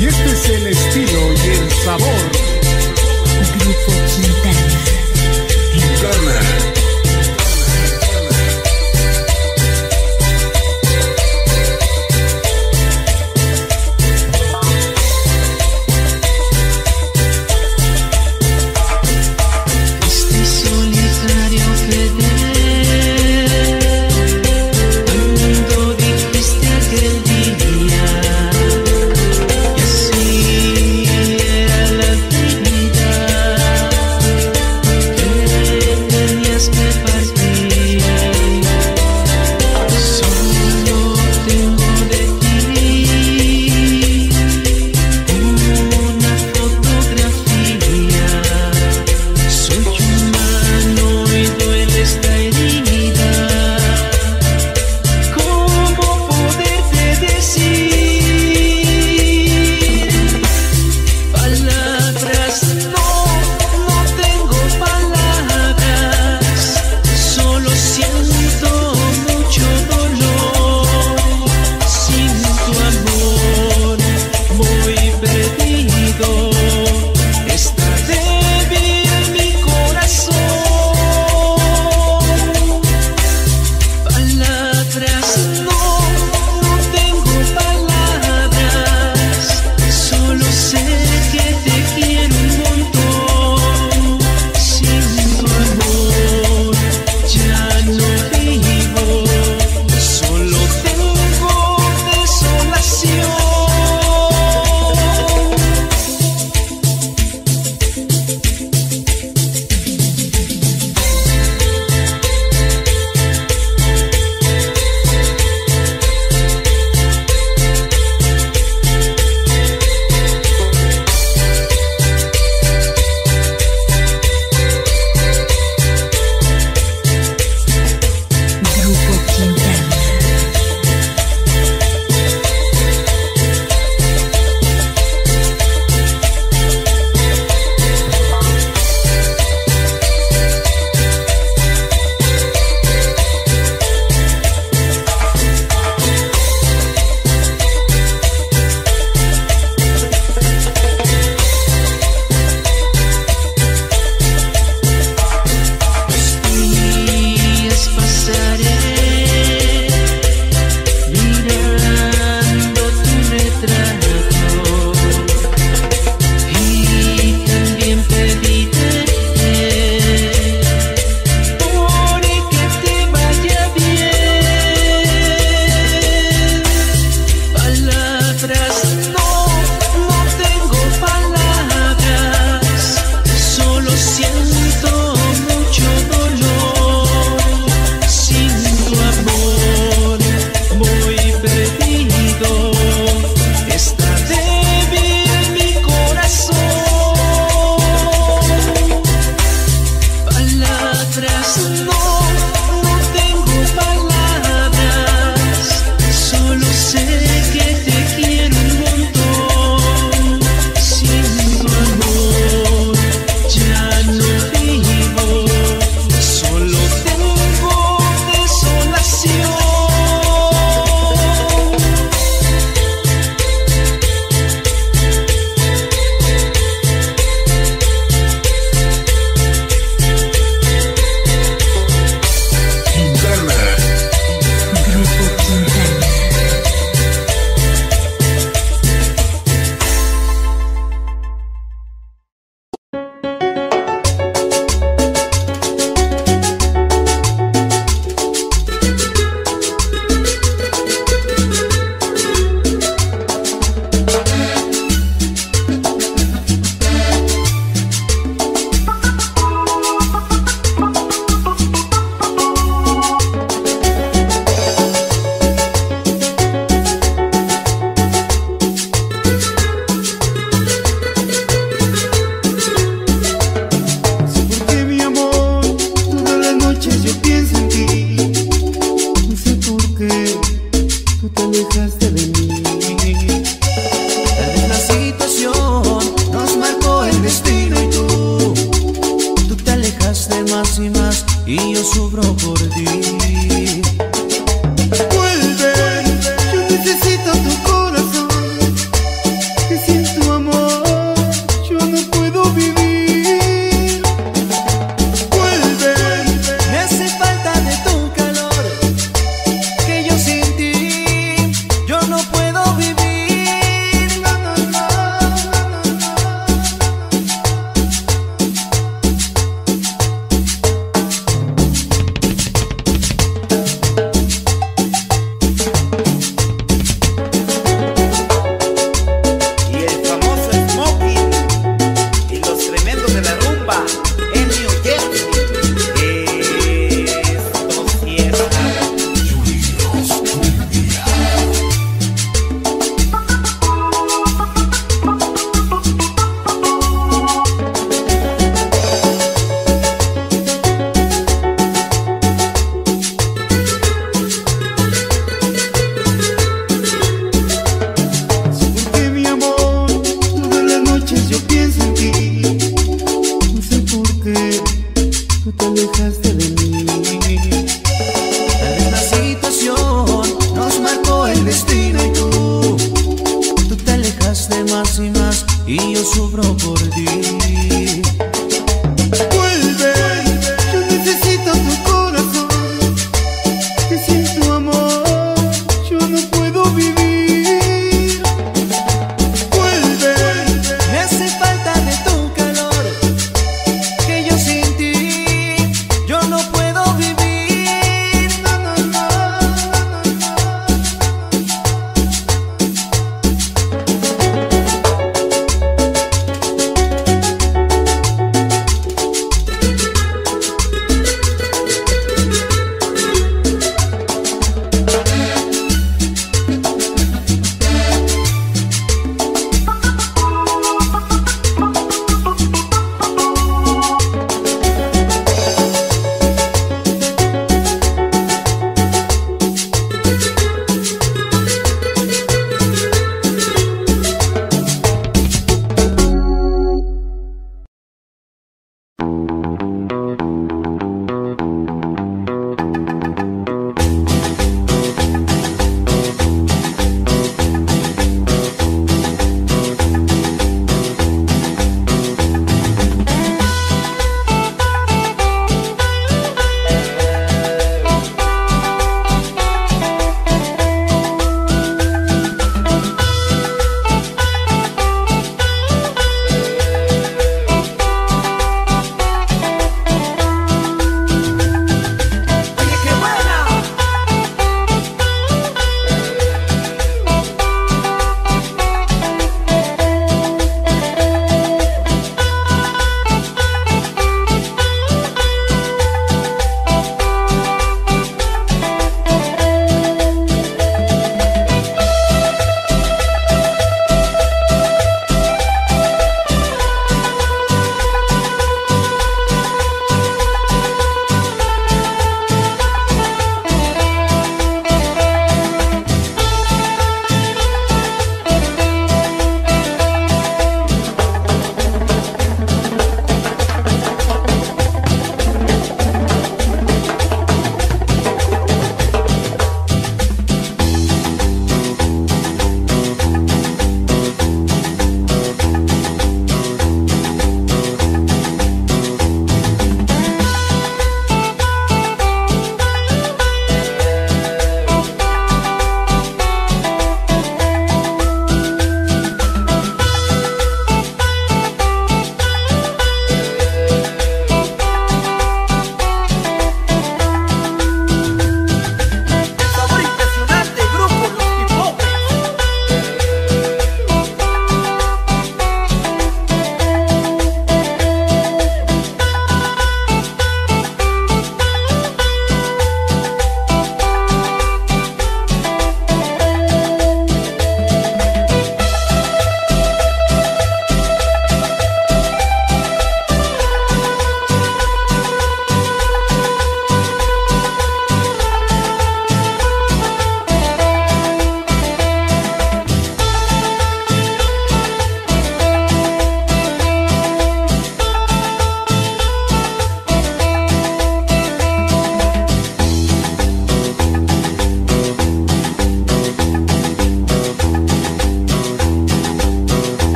Y este es el estilo y el sabor. Grupo Quintana. Quintana.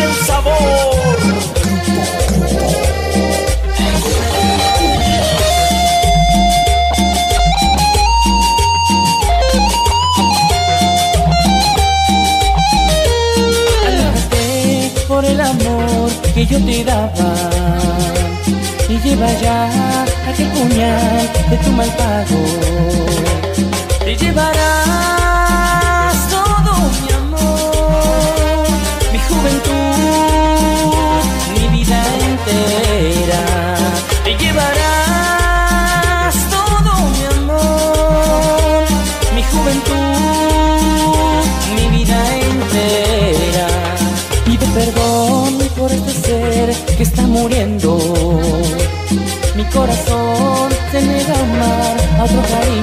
el sabor. Por el amor que yo te daba y lleva ya aquel puñal de tu mal pago. Te llevará corazón se niega a amar a otro cariño.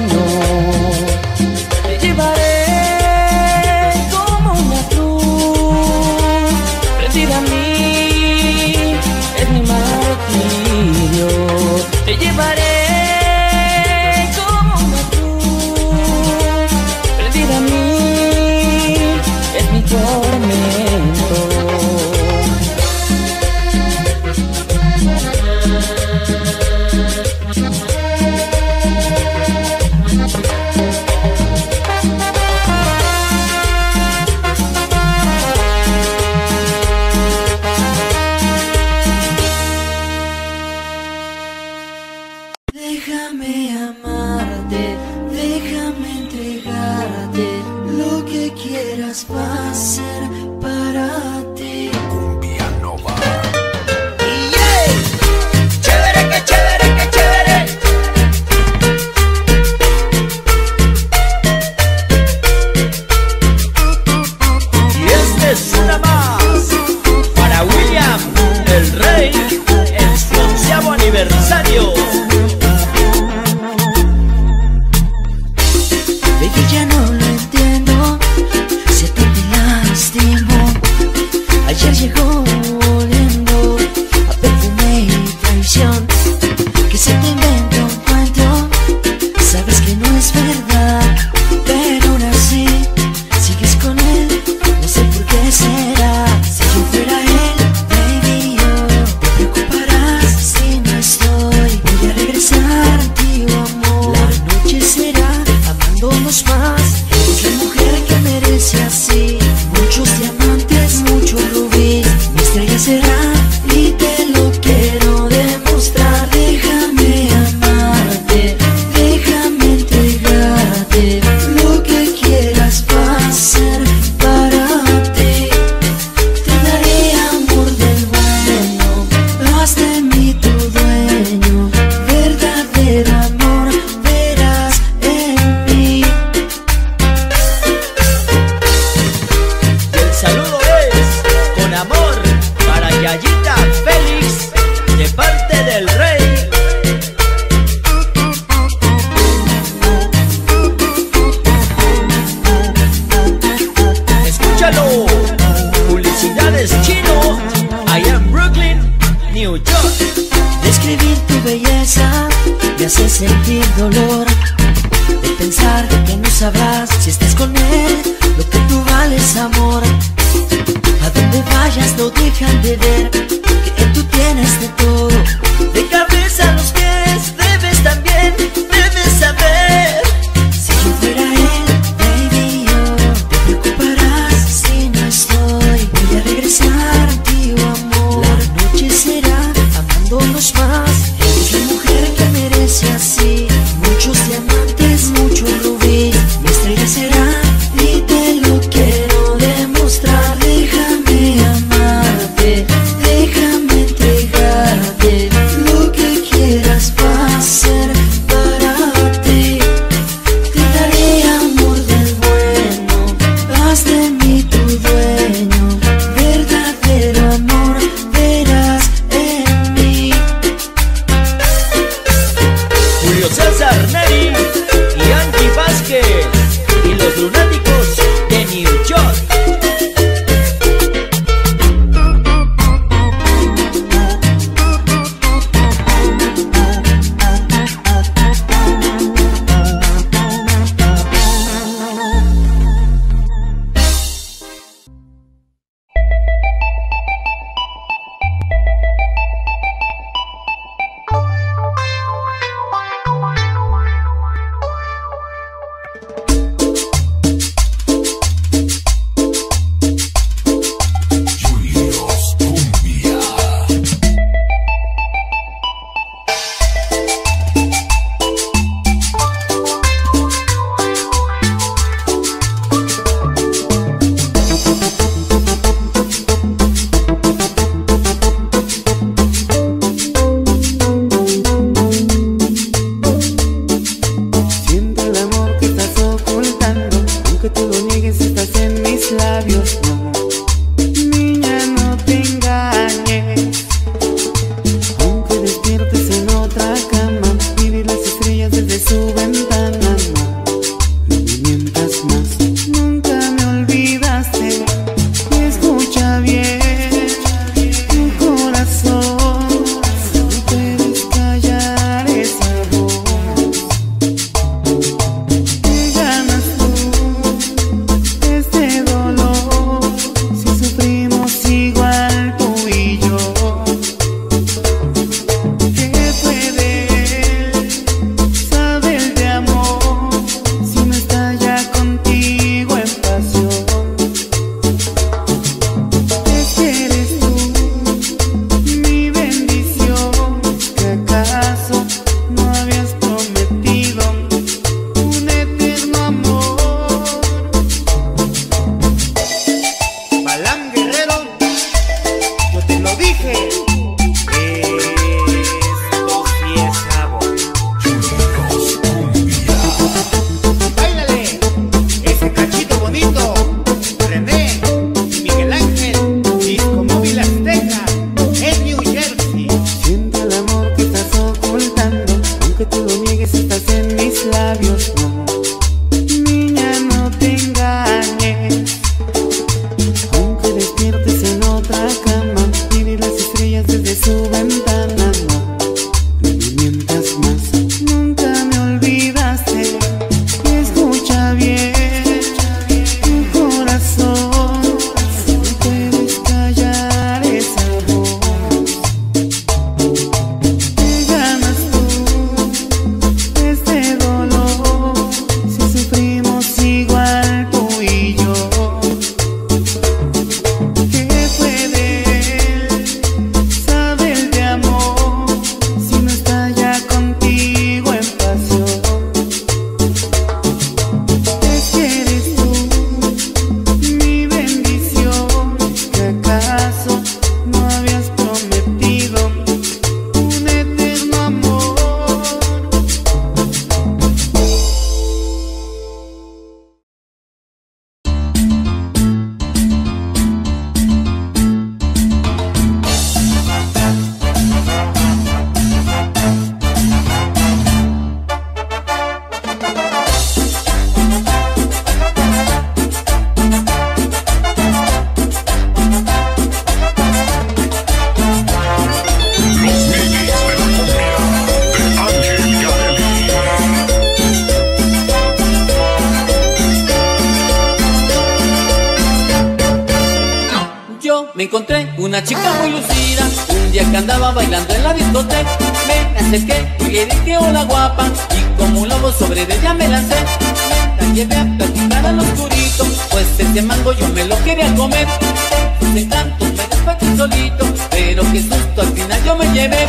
me llevé.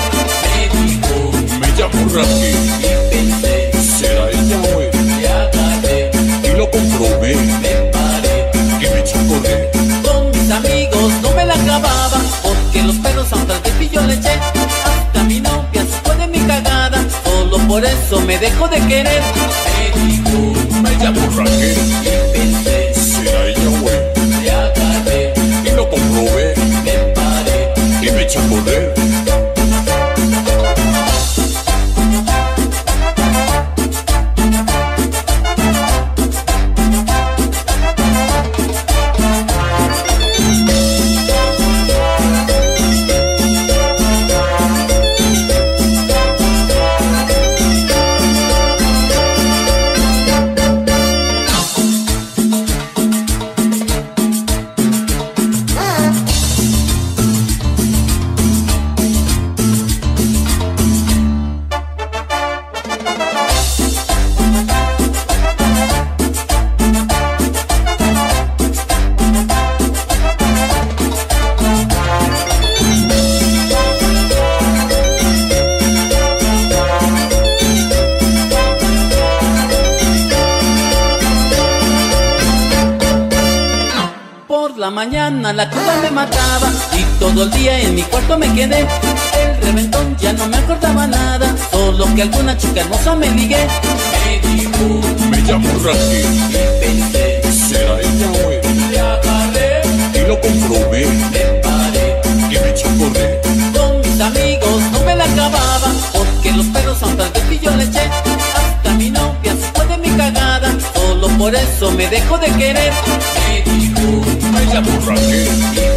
Me dijo, me llamo Rafi. Y pensé, será ella o él. Y lo comprobé. Me paré, que me echó Con mis amigos no me la acababa, porque los perros andan de yo le eché. Hasta mi novia supo de mi cagada, solo por eso me dejó de querer. Esta hermosa me digué Me dijo Me llamo Raquel Y pensé Será ella o él Le agarré Y lo comprobé. Me paré Y me eché a correr. Con mis amigos no me la acababa Porque los perros son tan que yo le eché. Hasta mi novia después de mi cagada Solo por eso me dejó de querer. Me dijo Me llamo Raquel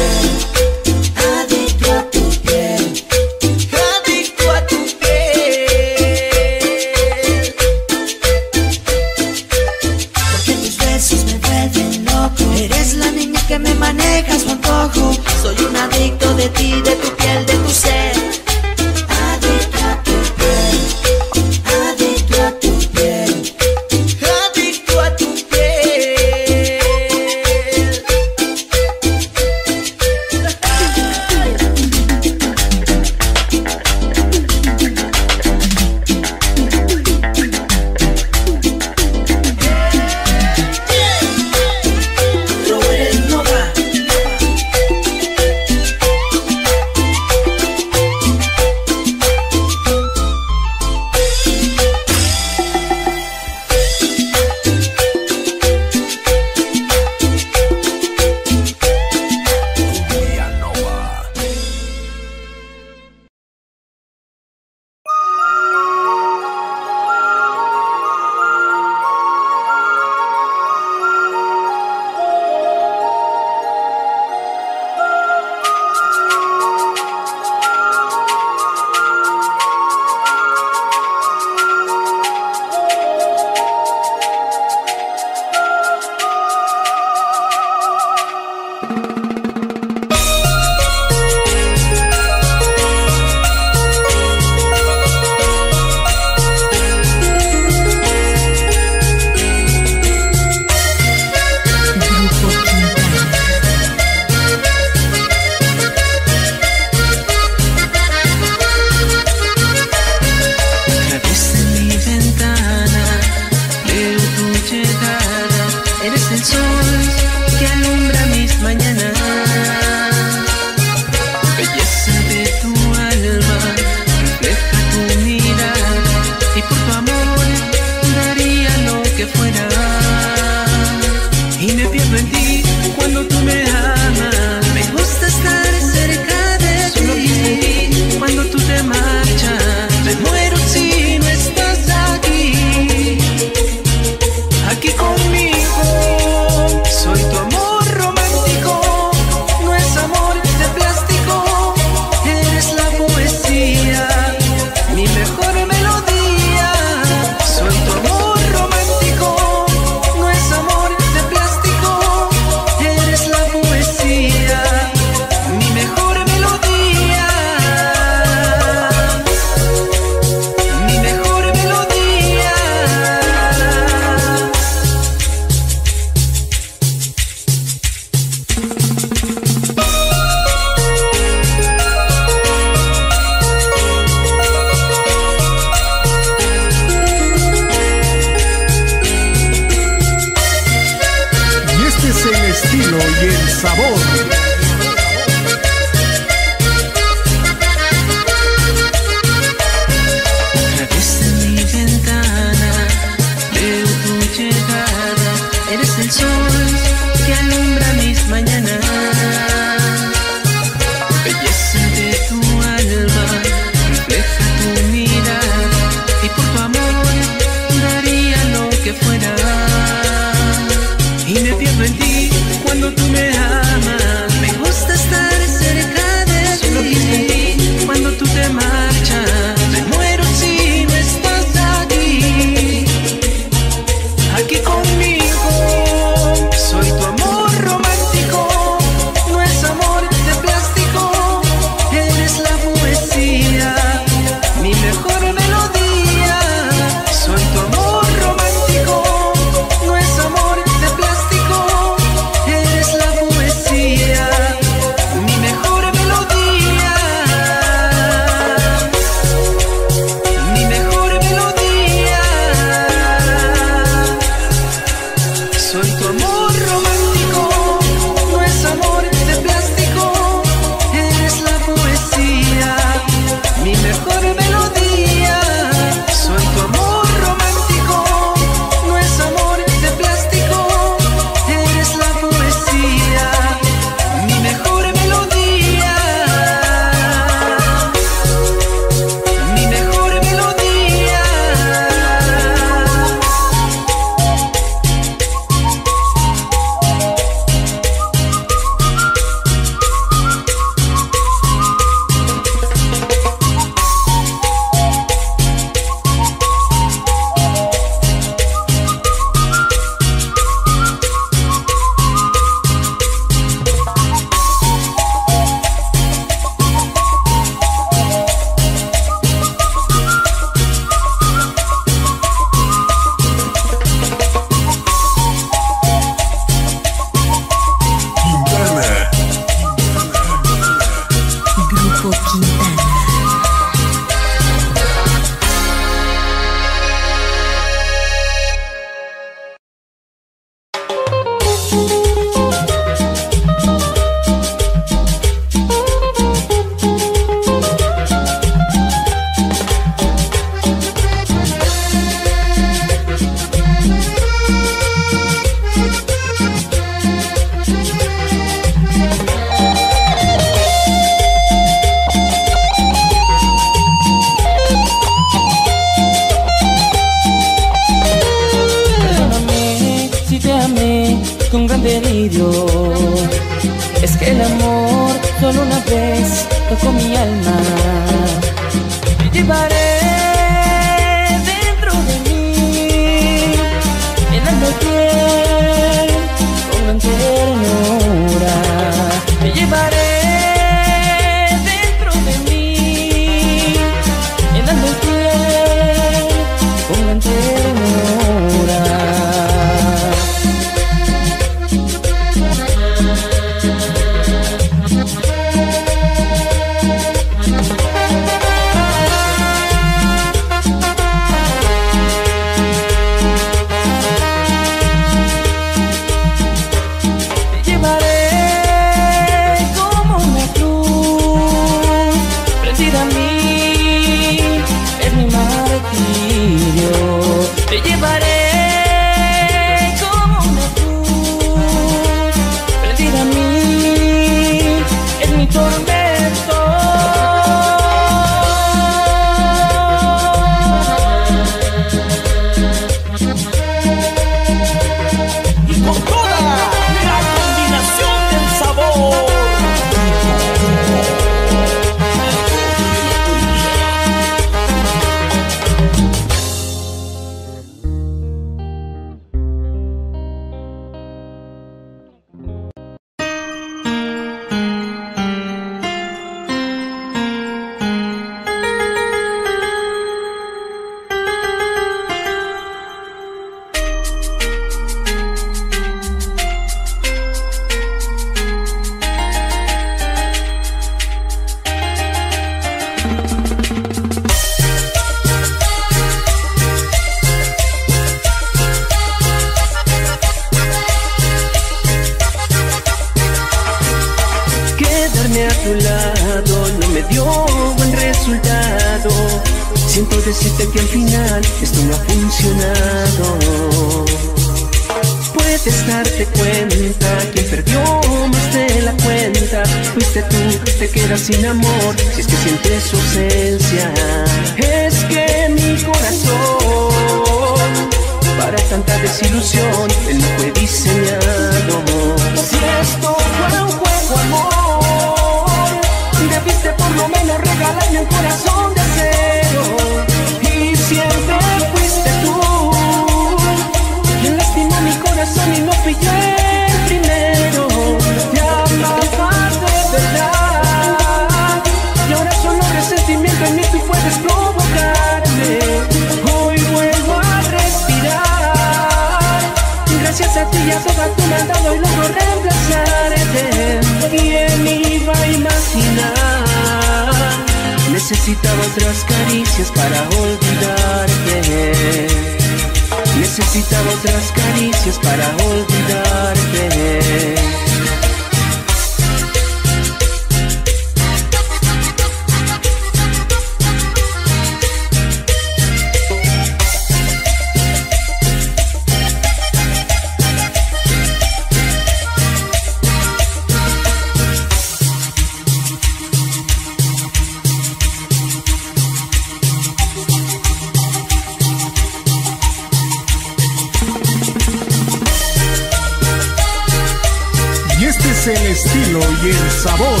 el estilo y el sabor.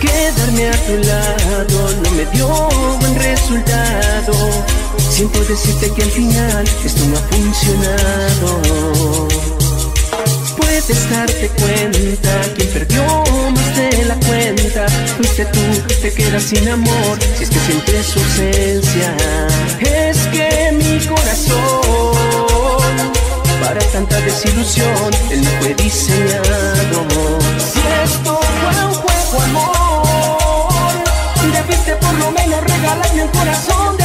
Quedarme a tu lado no me dio buen resultado. Siento decirte que al final esto no ha funcionado. Puedes darte cuenta quien perdió más de la cuenta. Fuiste tú, te quedas sin amor si es que sientes su ausencia. Es que mi corazón para tanta desilusión. Él no fue diseñado amor Si esto fue un juego amor. Debiste por lo menos regalarme un corazón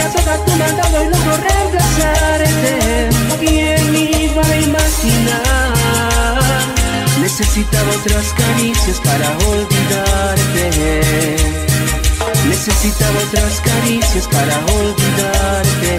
días atrás tú me has dado y logro reemplazarte. ¿Quién iba a imaginar? Necesitaba otras caricias para olvidarte. Necesitaba otras caricias para olvidarte.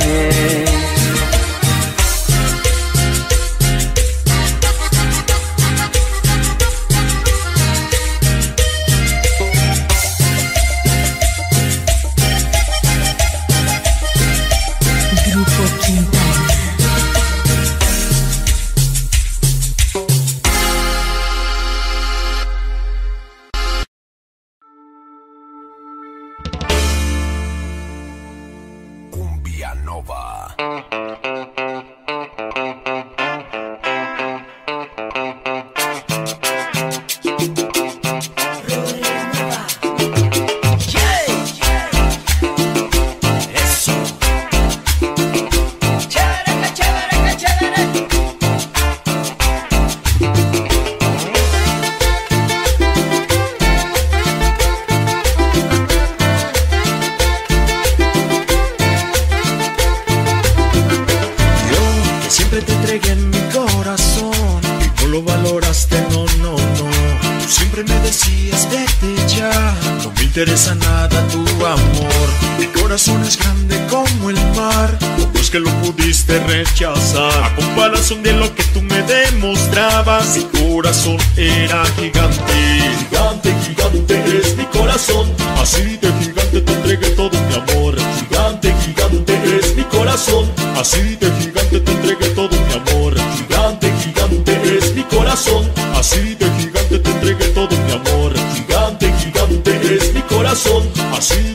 Así de gigante te entregué todo mi amor. Gigante, gigante es mi corazón. Así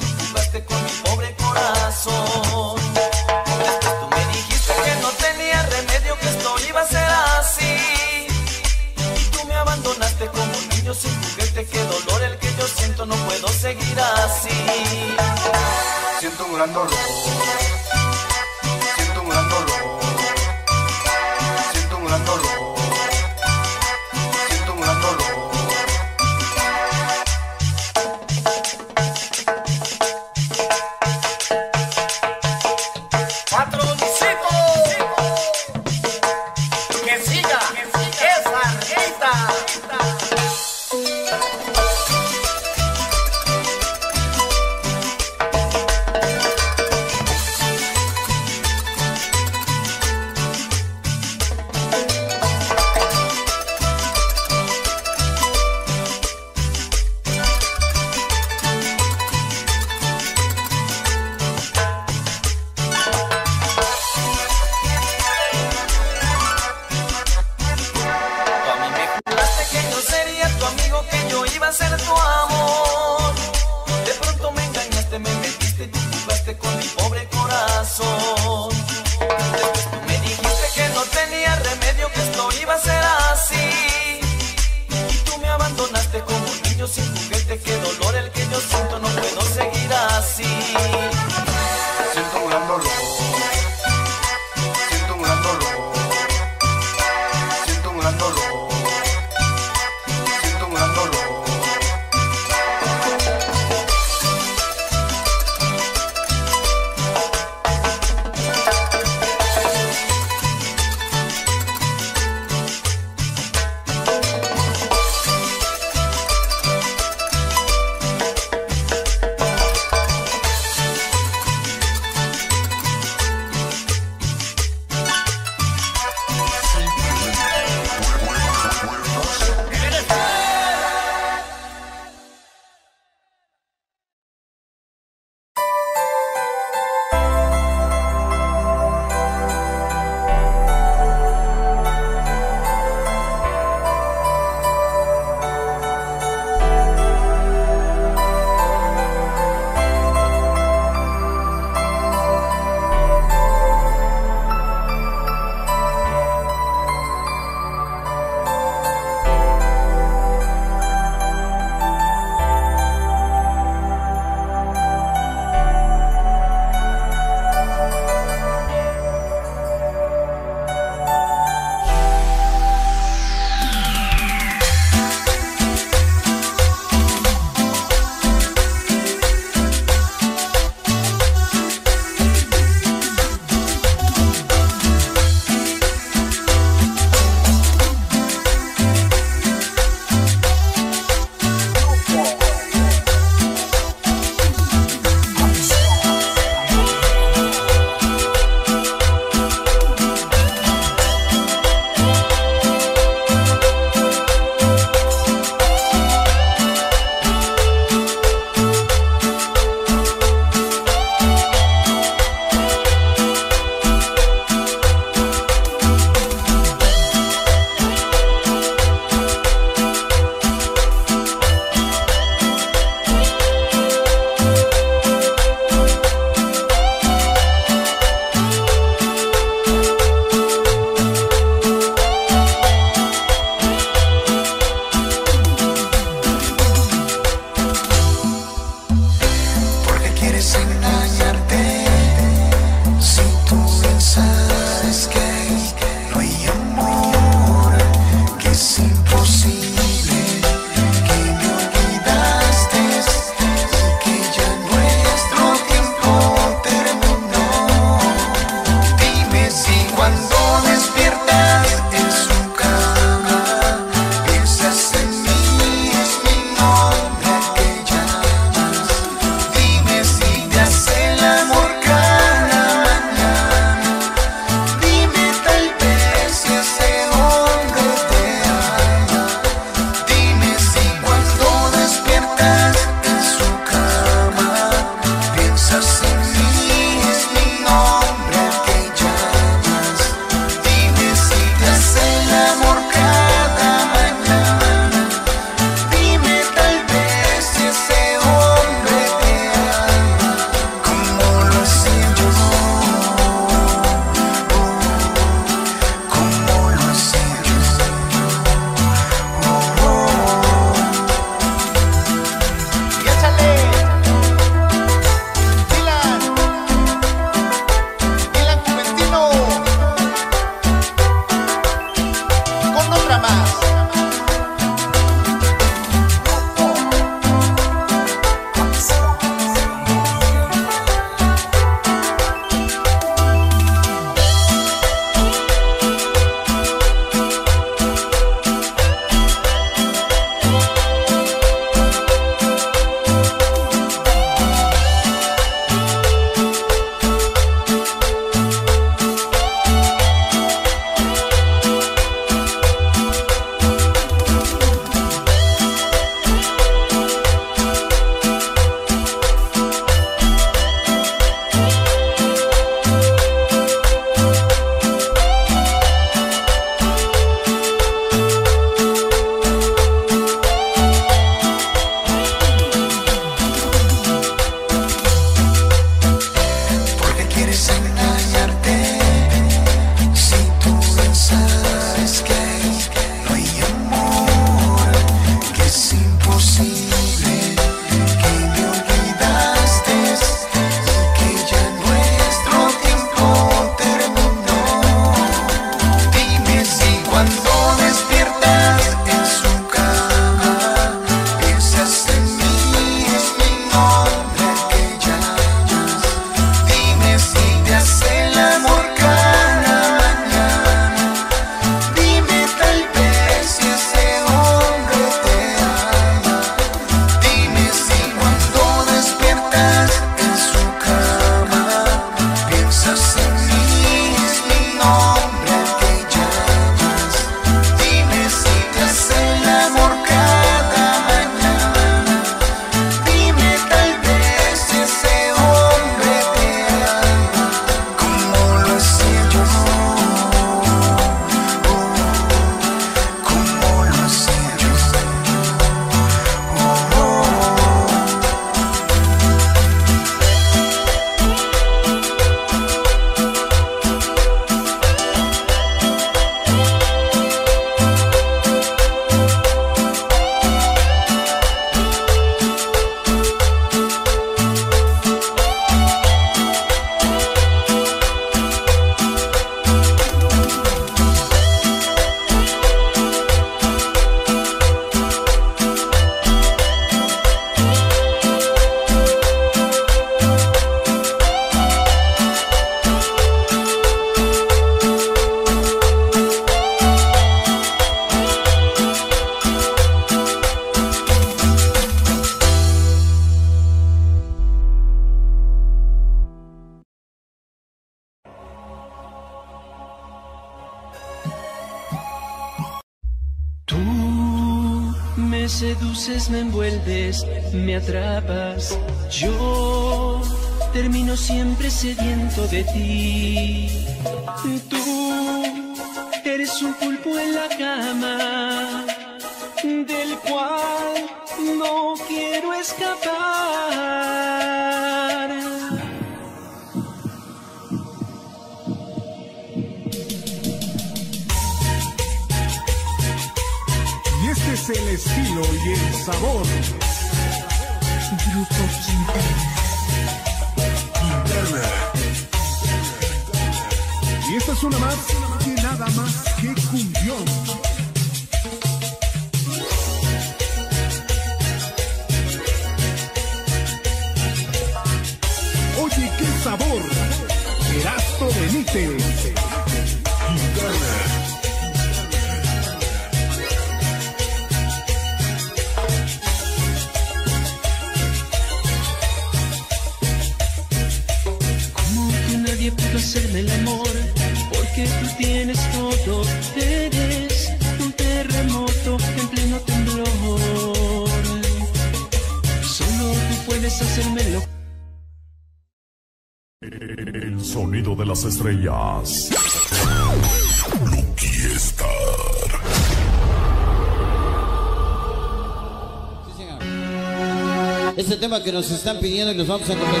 ese tema que nos están pidiendo y los vamos a complacer.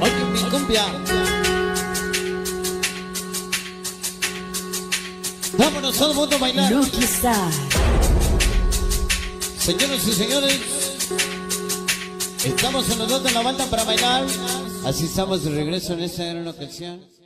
Oye, mi cumbia. Vámonos todo el mundo a bailar. Señoras y señores, estamos en los dos de la banda para bailar. Así estamos de regreso en esta gran ocasión.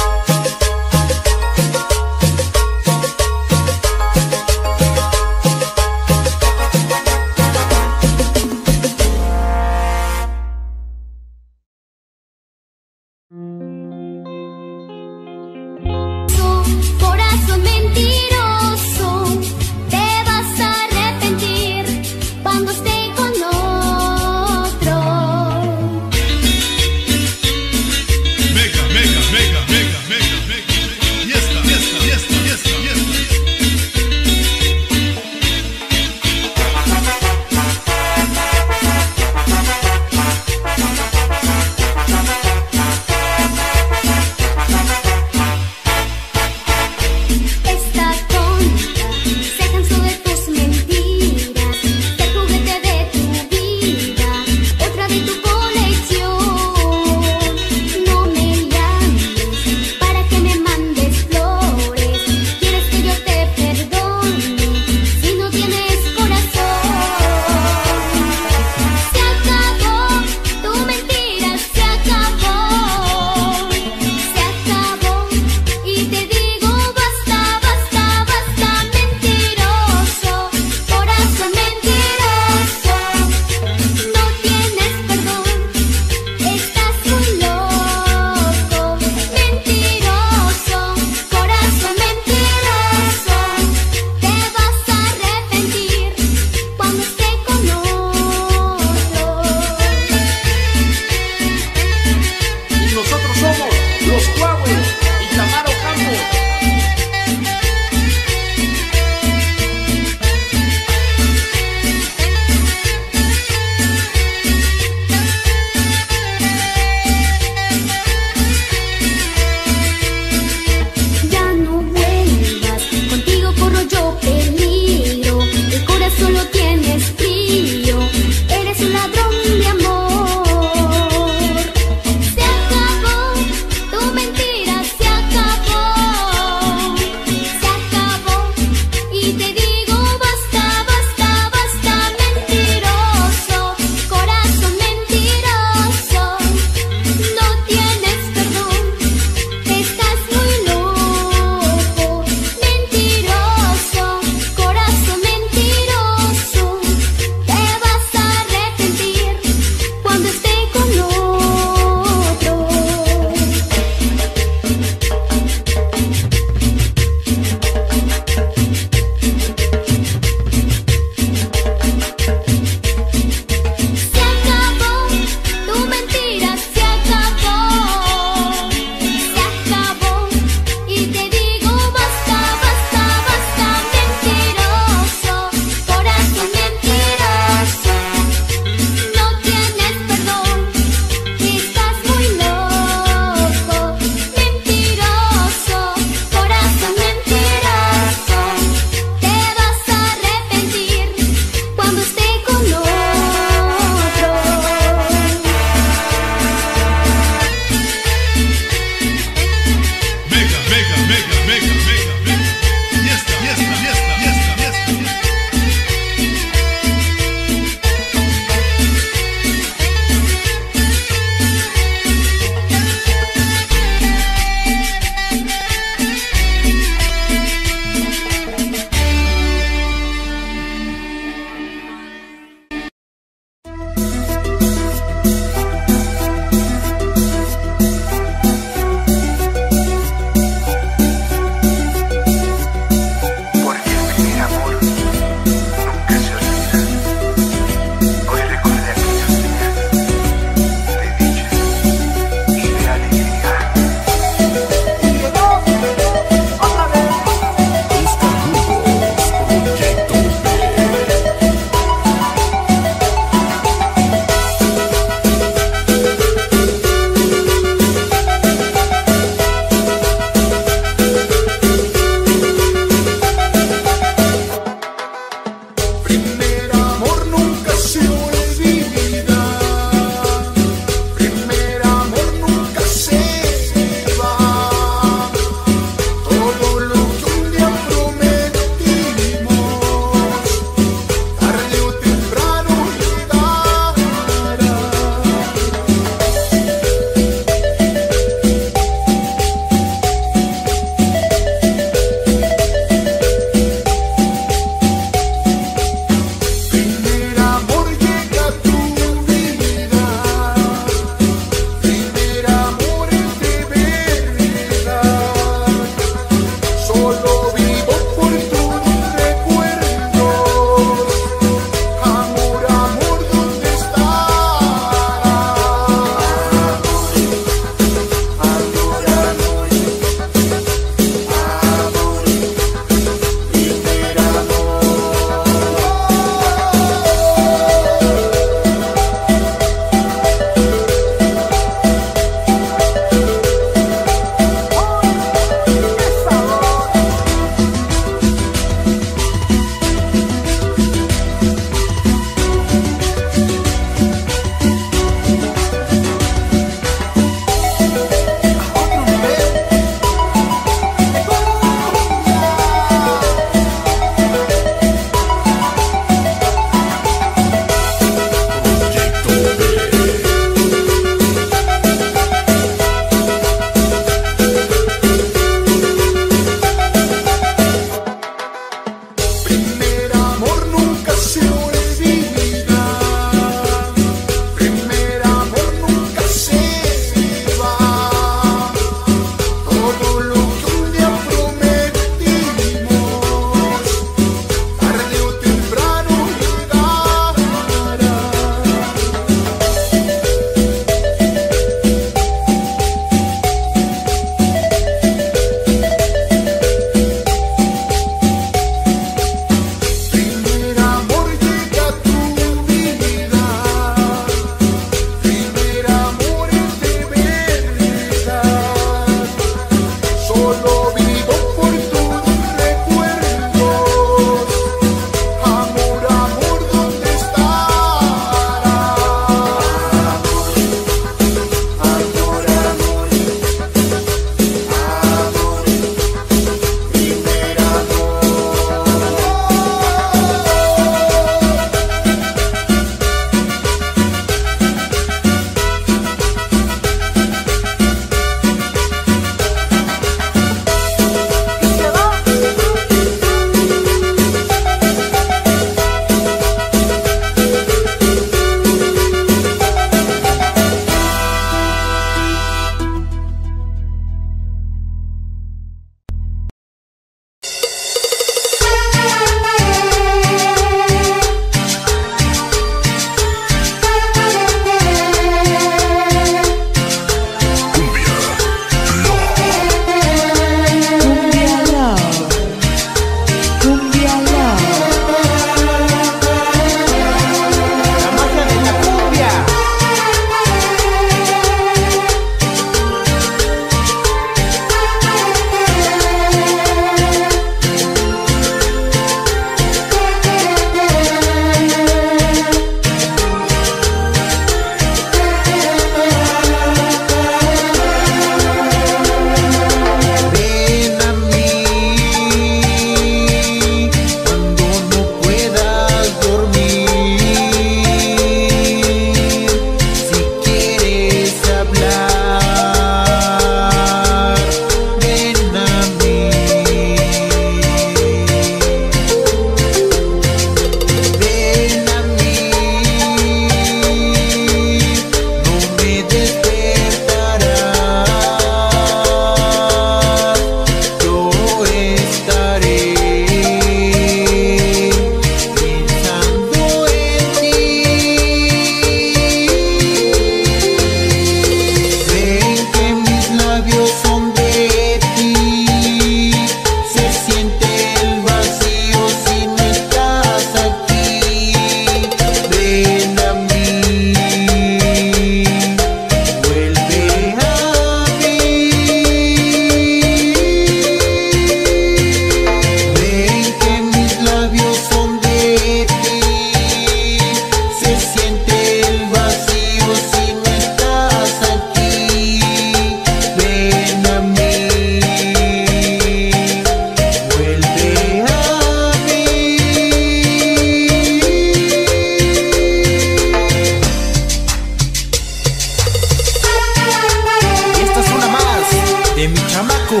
Paco,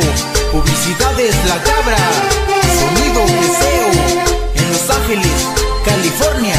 publicidades La Cabra, sonido deseo. En Los Ángeles, California.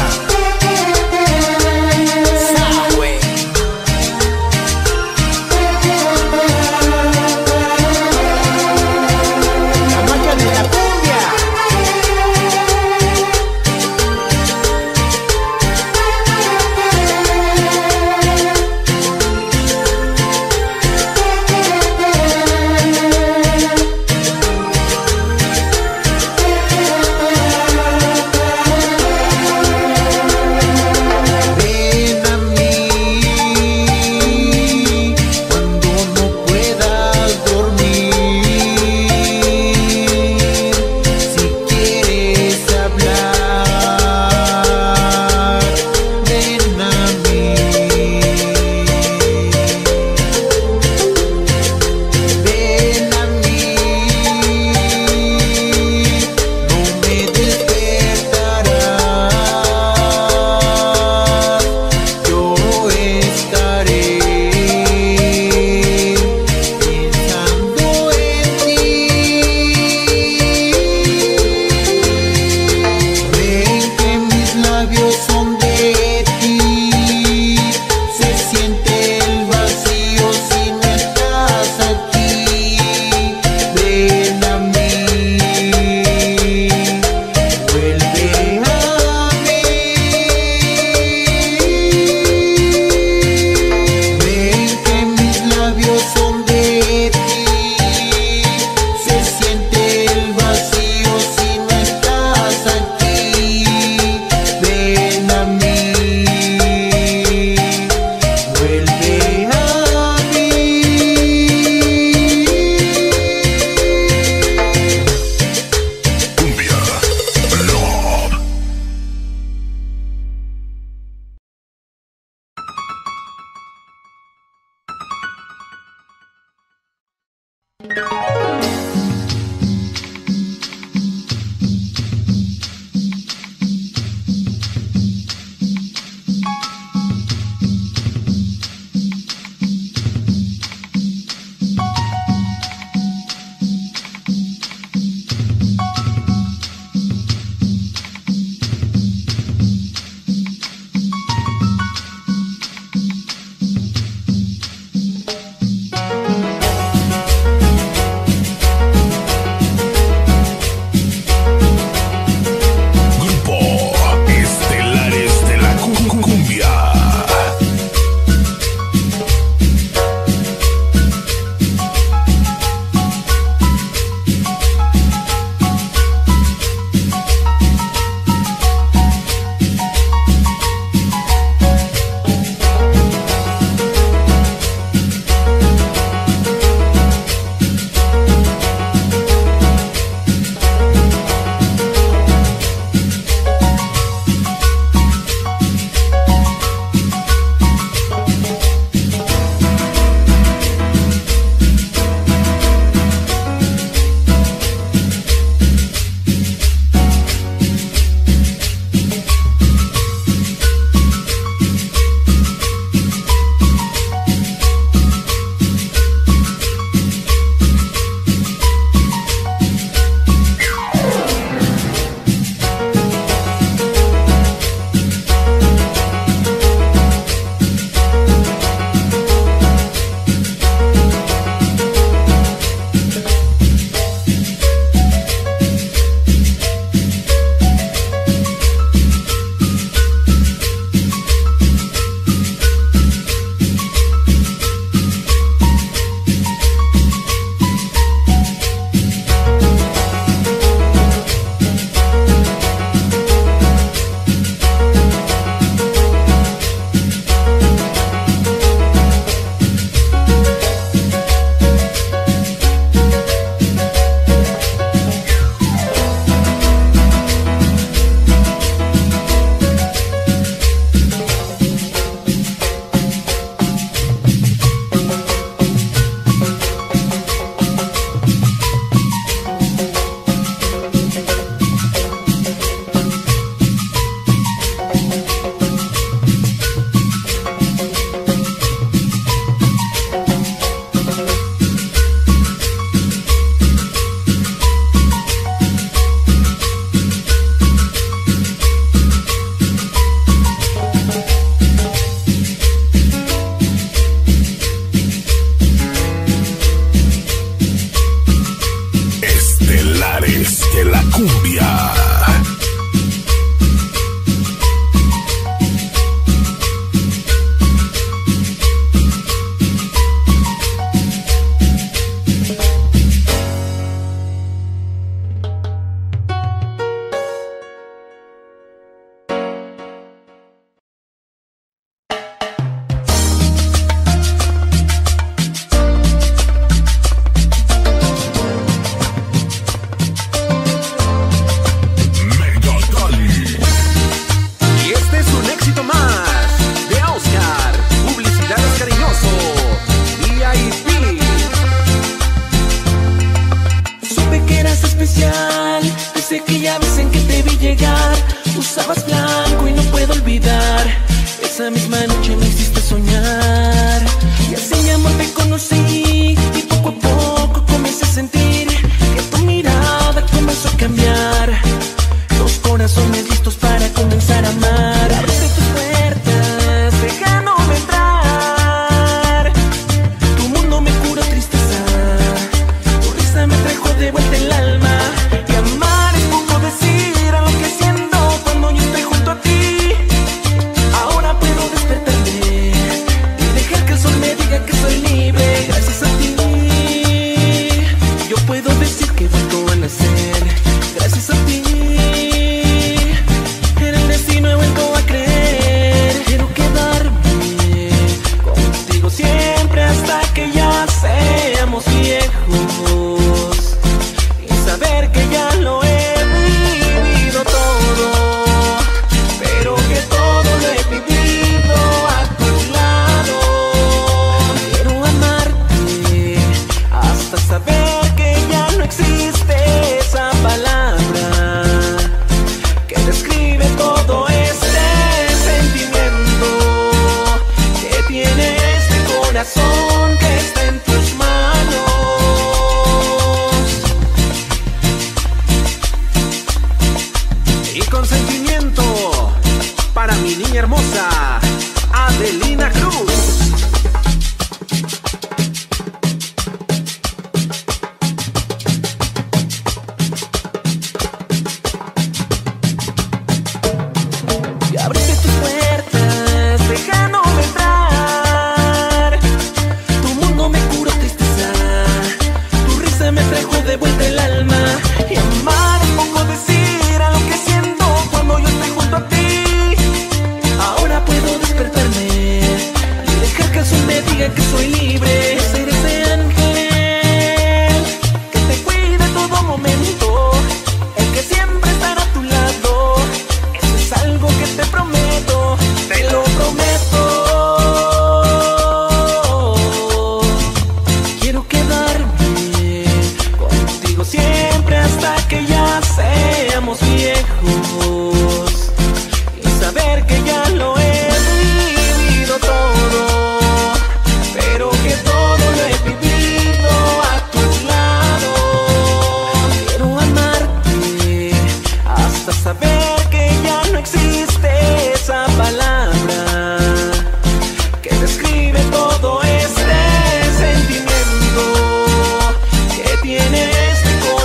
I was blind.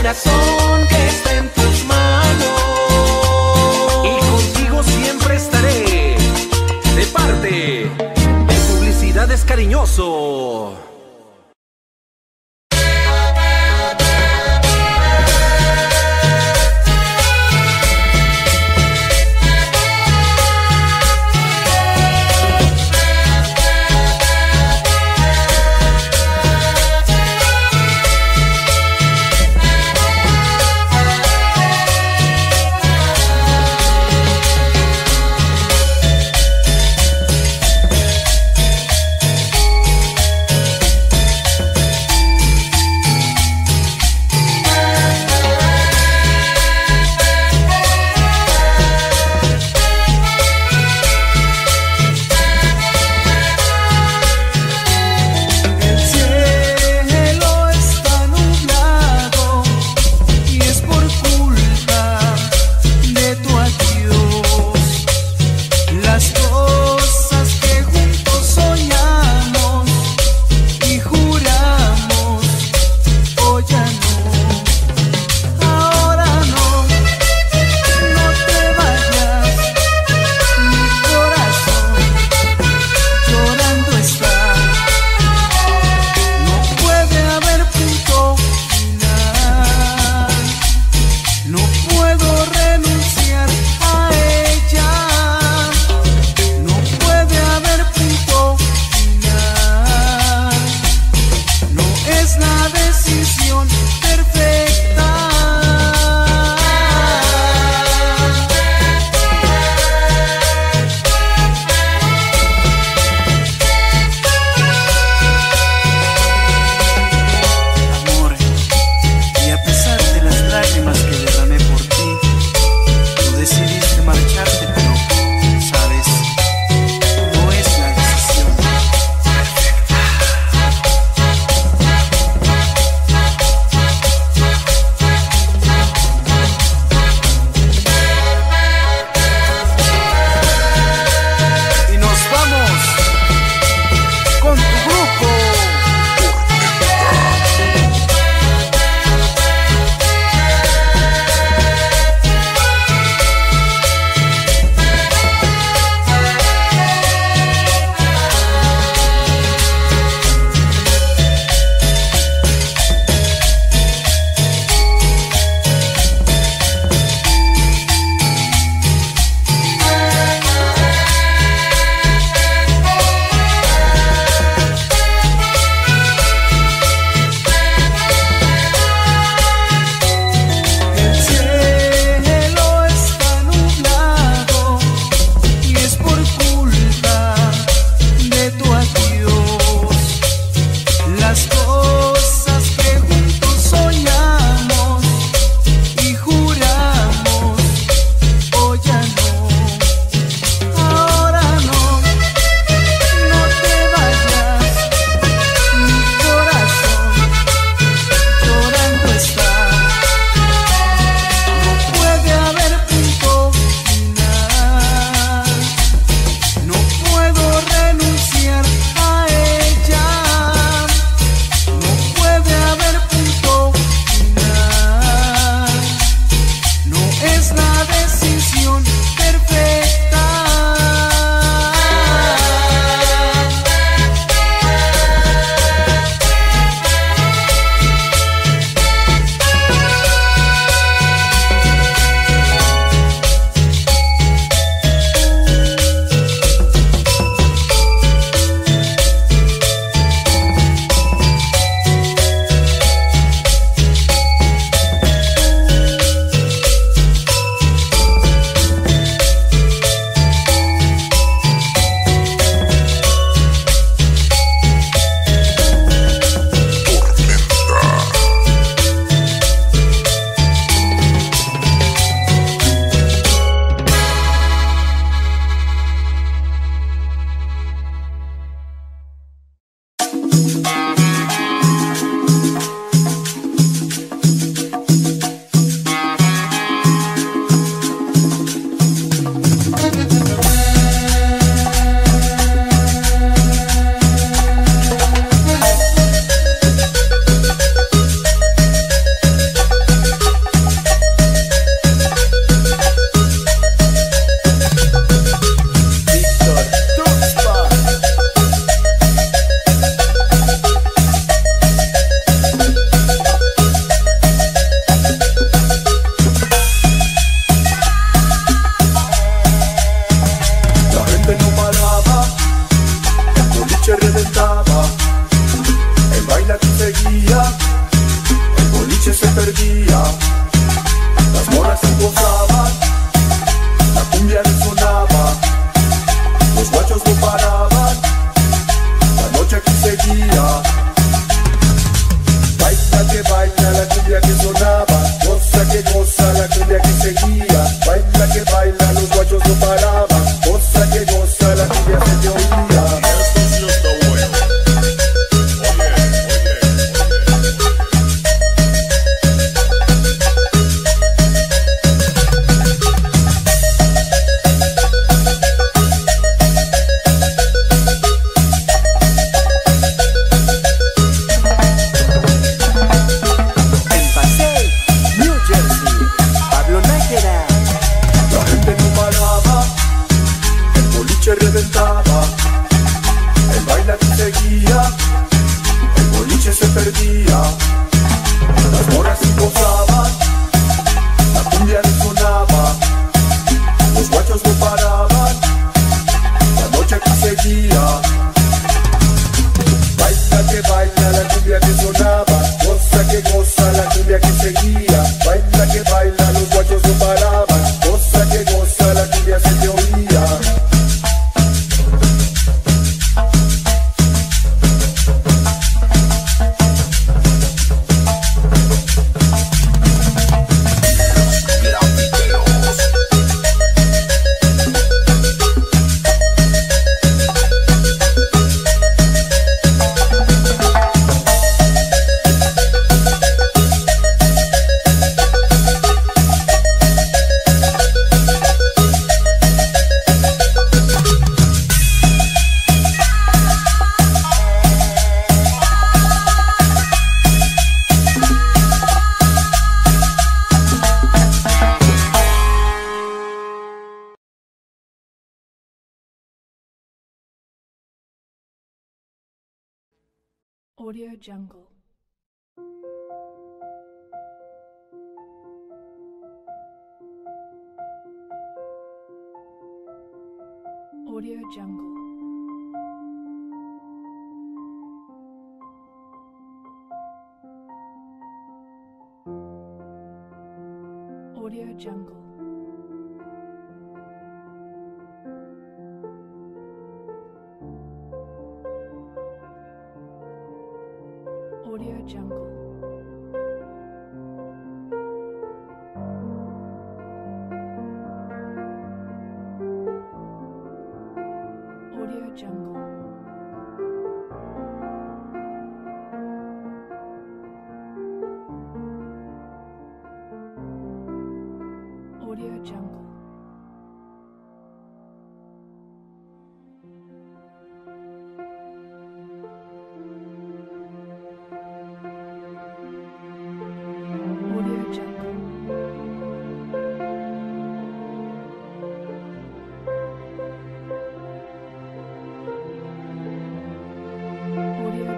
corazón que está en tus manos. Y contigo siempre estaré. De parte de publicidades cariñoso.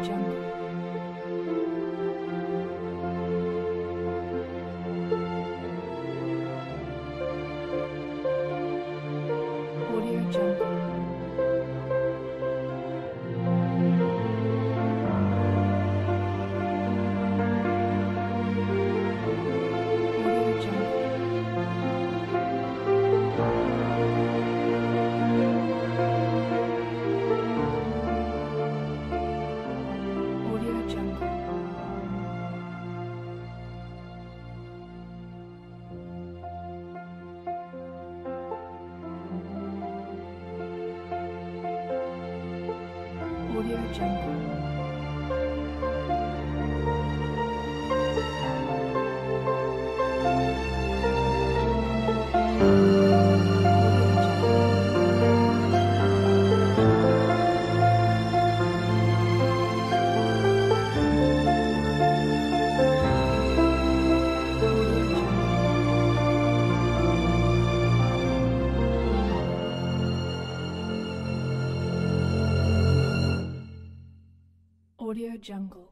Jungle. Jungle.